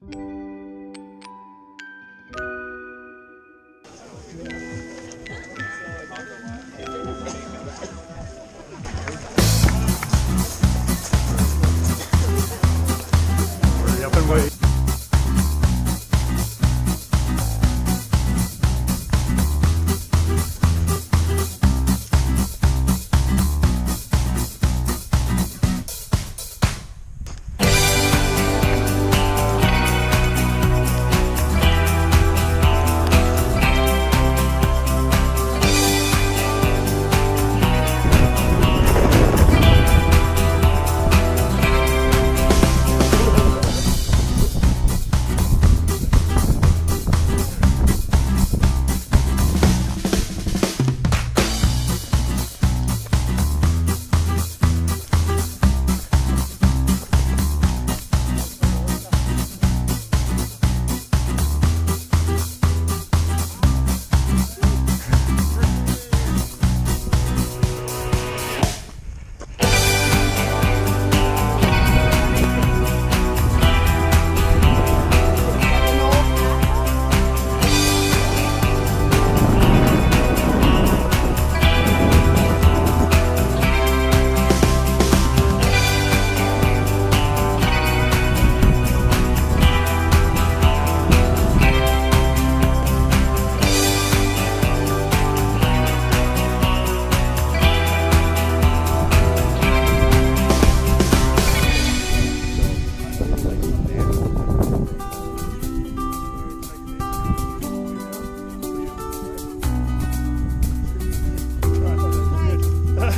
Hurry up and wait.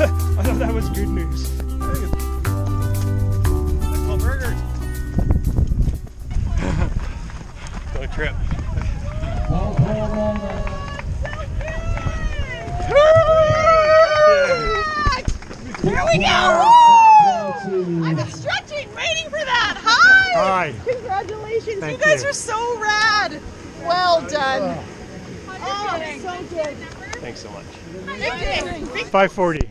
I thought that was good news. Oh, burgers. Don't trip. Here we go! I've been stretching, waiting for that. Hi! Hi. Congratulations. Thank you guys you. are so rad. Well done. Oh, oh so good. Thanks so much. Big day. Big 540.